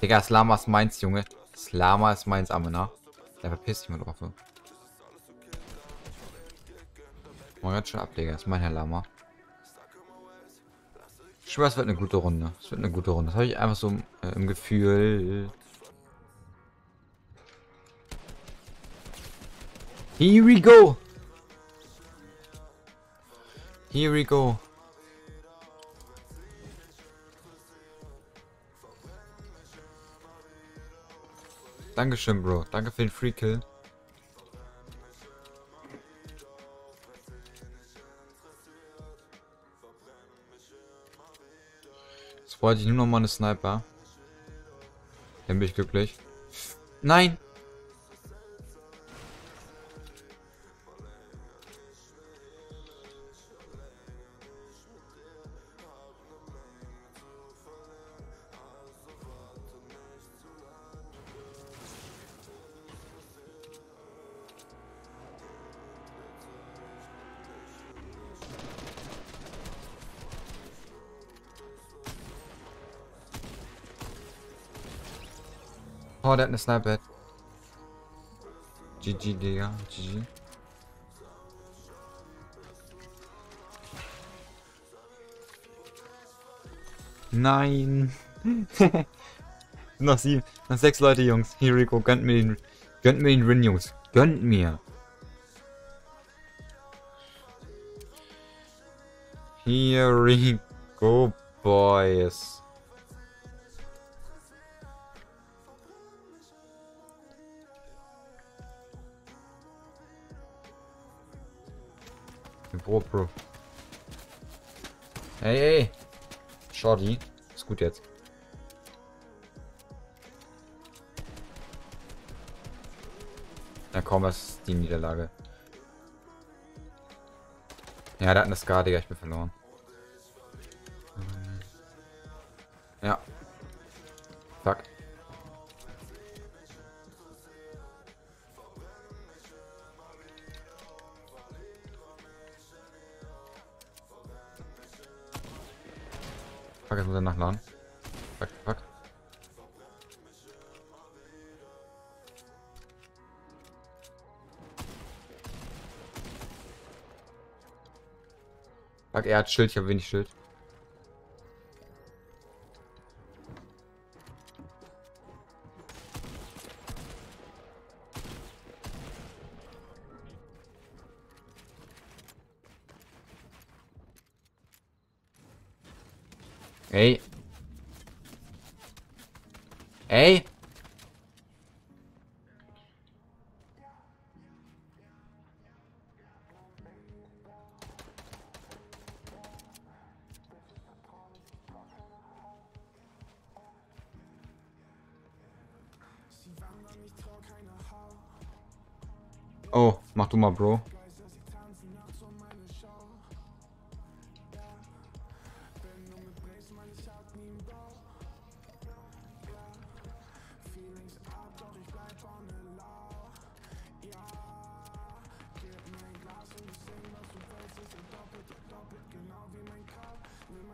Digga, das Lama ist meins, Junge. Das Lama ist meins, Amena. Da verpiss dich mal drauf. Mal ganz schön ab, Digga. Das ist mein Herr Lama. Ich schwör, es wird eine gute Runde. Es wird eine gute Runde. Das habe ich einfach so äh, im Gefühl. Here we go! Here we go. Dankeschön, Bro. Danke für den Free Kill. Jetzt wollte ich nur noch mal eine Sniper. Dann bin ich glücklich. Nein! Oh, der hat eine Sniper. GG, Digga. GG. Nein. noch sieben, noch sechs Leute, Jungs. Hier, Rico, gönnt mir den, gönnt mir den Win, Jungs. Gönnt mir. Here we go, boys. Bro. Hey, hey. Shorty. Ist gut jetzt. Ja komm, was ist die Niederlage? Ja, der hat eine Scar, Digga, ich bin verloren. Ja. Fuck. Fuck, jetzt muss er nachladen. Fuck, fuck. Fuck, er hat Schild, ich habe wenig Schild. Ey. Ey. Oh, mach du mal, Bro.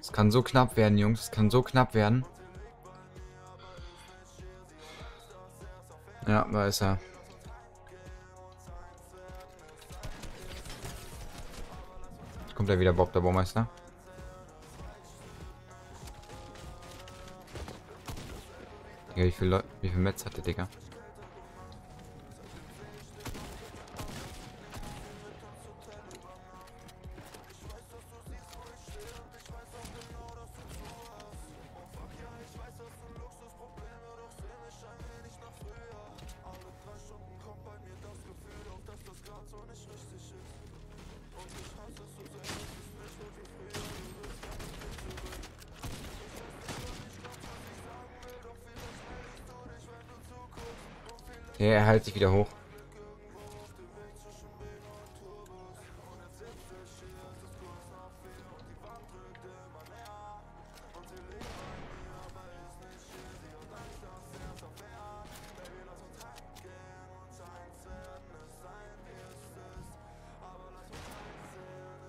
Es kann so knapp werden, Jungs. Es kann so knapp werden. Ja, da ist er. Jetzt kommt er wieder, Bob, der Baumeister. Ja, wie viel Leute, wie viel Metz hatte, Digga? Okay, er hält sich wieder hoch.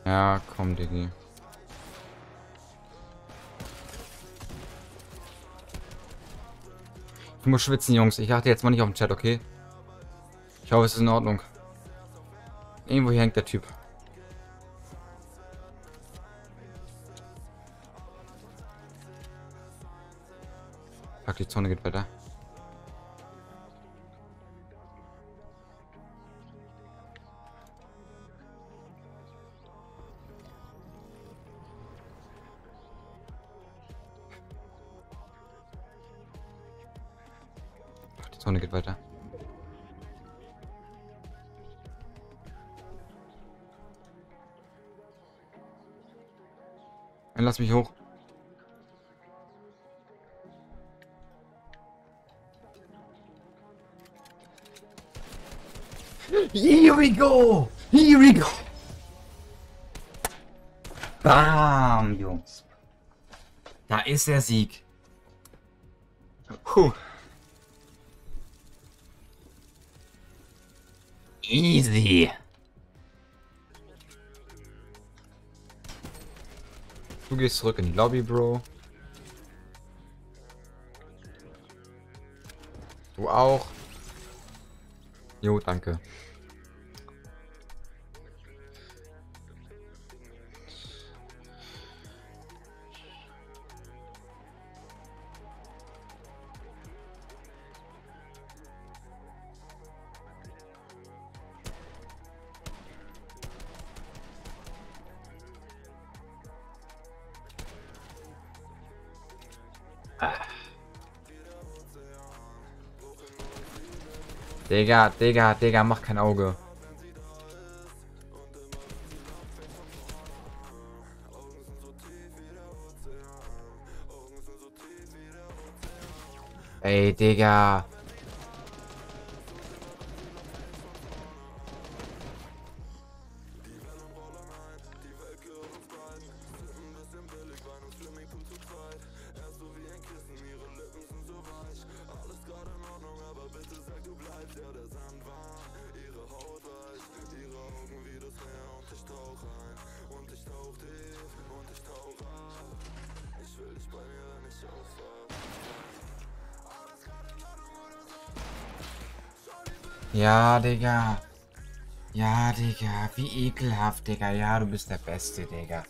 Ja, komm, Diggi. Ich muss schwitzen, Jungs. Ich achte jetzt mal nicht auf den Chat, okay? Ich hoffe, es ist in Ordnung. Irgendwo hier hängt der Typ. Fuck, die Zone geht weiter. Zone geht weiter. Dann lass mich hoch. Here we go! Here we go! Bam, Jungs. Da ist der Sieg. Puh. Easy. Du gehst zurück in die Lobby, Bro. Du auch. Jo, danke. Digga, Digga, Digga, mach kein Auge. Ey, Digga. Ja, Digga. Ja, Digga. Wie ekelhaft, Digga. Ja, du bist der Beste, Digga.